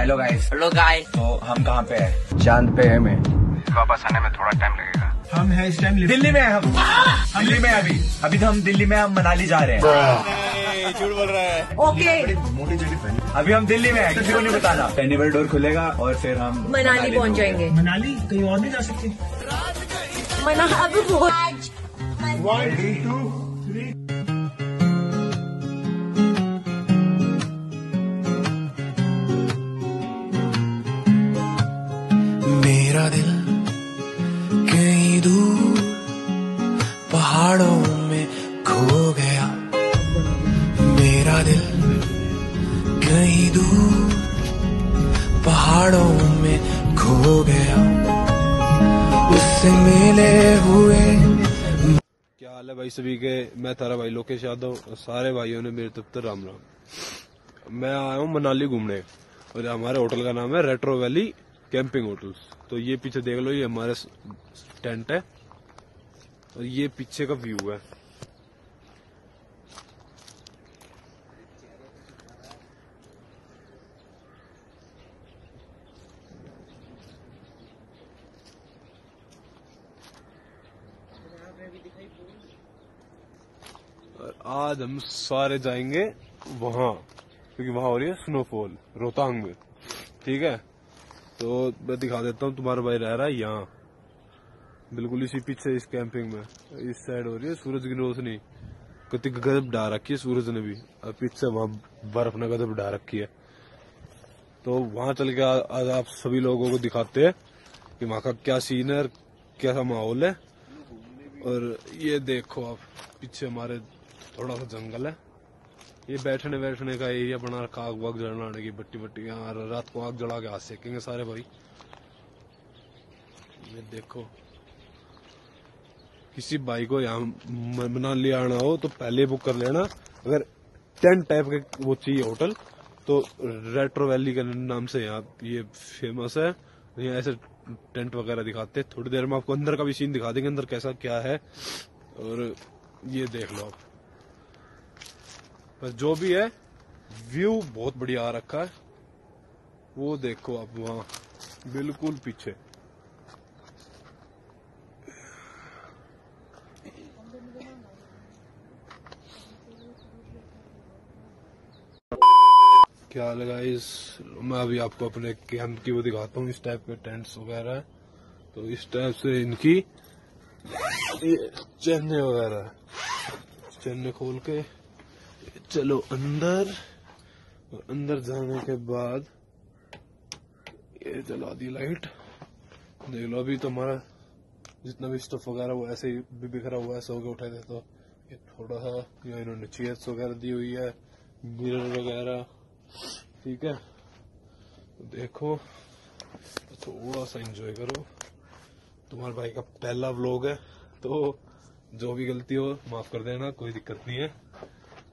Hello guys hello guys तो हम कहाँ पे हैं? चाँद पे है मैं। वापस आने में थोड़ा टाइम लगेगा। हम है इस टाइम दिल्ली में हैं हम। दिल्ली में अभी। अभी तो हम दिल्ली में हम मनाली जा रहे हैं। ओके अभी हम दिल्ली में हैं किसी को नहीं बताना। टेनिबल डोर खुलेगा और फिर हम मनाली पहुँच जाएँगे। मनाली कहीं और नहीं जा सकते? मना अब पहुँच मेरा दिल कहीं दूर पहाड़ों में खो गया। मेरा दिल कहीं दूर पहाड़ों में खो गया। उससे मिले हुए क्या हाल है भाई सभी के? मैं तारा भाई, लोकेश यादव सारे भाइयों ने मेरे से राम राम। मैं आया हूँ मनाली घूमने और हमारे होटल का नाम है रेट्रो वैली। Camping hotels. तो ये पीछे देख लो, ये हमारे टेंट है और ये पीछे का व्यू है। और आज हम सारे जाएँगे वहाँ, क्योंकि वहाँ हो रही है स्नोफॉल रोहतांग। में ठीक है? तो मैं दिखा देता हूँ, तुम्हारा भाई रह रहा है यहाँ। बिल्कुल इसी पीछे, इस कैंपिंग में। इस साइड हो रही है, सूरज की रोशनी। कितनी गजब डा रखी है सूरज ने भी। और पीछे वहाँ बर्फ़ ने गजब डा रखी है। तो वहाँ चल के आज आप सभी लोगों को दिखाते हैं कि वहाँ का क्या सीन है कैसा माहौल है। और ये देखो आप, पीछे हमारे थोड़ा सा जंगल है। ये बैठने बैठने का एरिया बना रखा, आग वाग जलाने की बट्टी बट्टी। यहाँ रात को आग जला के हाथ सेकेंगे सारे भाई। ये देखो। किसी भाई को यहाँ मनाली आना हो तो पहले बुक कर लेना। अगर टेंट टाइप के वो चाहिए होटल तो रेट्रो वैली के नाम से यहाँ ये फ़ेमस है। यहाँ ऐसे टेंट वगैरह दिखाते हैं। थोड़ी देर में आपको अंदर का भी सीन दिखा देंगे, अंदर कैसा, क्या है। और ये देख लो आप। पर जो भी है व्यू बहुत बढ़िया आ रखा है। वो देखो आप वहाँ, बिल्कुल पीछे। क्या लगा इस, मैं अभी आपको अपने कैंप की वो दिखाता हूँ, इस टाइप के टेंट्स वगैरह। है तो इस टाइप से इनकी, ये चेन्ने वगैरह। है। चेन्ने खोल के चलो अंदर अंदर जाने के बाद ये जला दी लाइट देख लो, अभी तो हमारा जितना भी स्टफ़ वगैरह, वो ऐसे ही बिखरा हुआ है, सो के थे तो ये थोड़ा सा यहाँ इन्होंने चेयर्स वगैरह दी हुई है मिरर वगैरह, ठीक है? तो देखो थोड़ा सा एंजॉय करो। तुम्हारे भाई का पहला व्लॉग है तो जो भी गलती हो, माफ़ कर देना, कोई दिक्कत नहीं है।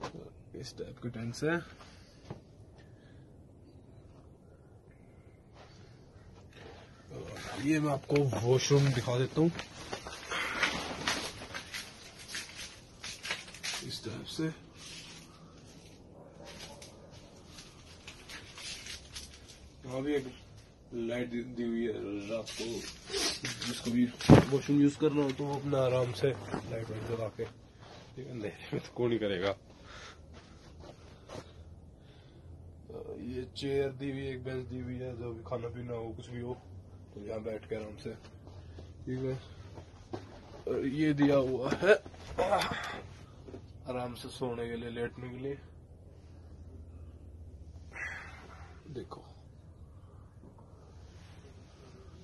तो इस टाइप टेंट से ये मैं आपको वॉशरूम दिखा देता हूँ। इस टाइप से। वहाँ भी एक लाइट दी हुई है रात को। जिसको भी वॉशरूम यूज़ करना हो तो अपना आराम से लाइट वाइट जला के अंधेरे में तो कौन ही करेगा। ये चेयर दी हुई एक बेंच दी हुई है, जो भी खाना पीना हो, कुछ भी हो तो यहाँ बैठ के आराम से ठीक है। ये दिया हुआ है आराम से सोने के लिए, लेटने के लिए। देखो।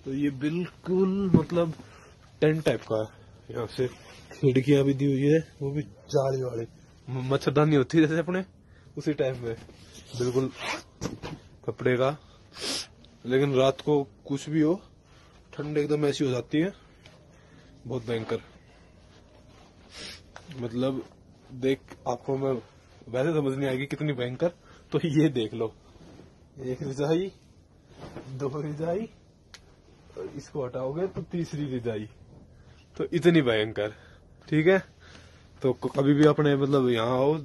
तो ये बिल्कुल मतलब टेंट टाइप का है। यहाँ से खिड़कियाँ भी दी हुई है, वो भी जाली वाली। मच्छरदानी होती है जैसे अपने, उसी टाइप में। बिल्कुल कपड़े का। लेकिन रात को कुछ भी हो, ठंड एकदम ऐसी हो जाती है। बहुत भयंकर। मतलब देख आपको मैं वैसे समझ नहीं आएगी कितनी भयंकर। तो ये देख लो। एक रिजाई, दो रिजाई, और इसको हटाओगे तो तीसरी रिजाई। तो इतनी भयंकर। ठीक है? तो कभी भी अपने मतलब यहाँ आओ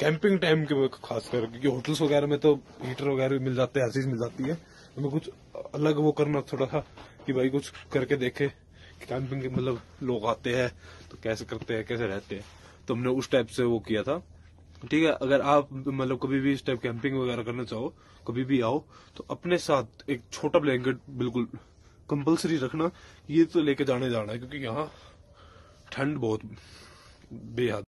कैंपिंग टाइम के खास कर क्योंकि होटल्स वगैरह में तो हीटर वगैरह भी मिल जाते हैं हर चीज़ मिल जाती है। हमें कुछ अलग वो करना थोड़ा सा कि भाई कुछ करके देखे कि कैंपिंग के मतलब लोग आते हैं तो कैसे करते हैं, कैसे रहते हैं। तो हमने उस टाइप से वो किया था। ठीक है, अगर आप मतलब कभी भी इस टाइप कैंपिंग वगैरह करना चाहो, कभी भी आओ तो अपने साथ एक छोटा ब्लैंकेट बिल्कुल कंपलसरी रखना, ये तो लेके जाने जाना है, क्योंकि यहाँ ठंड बहुत बेहद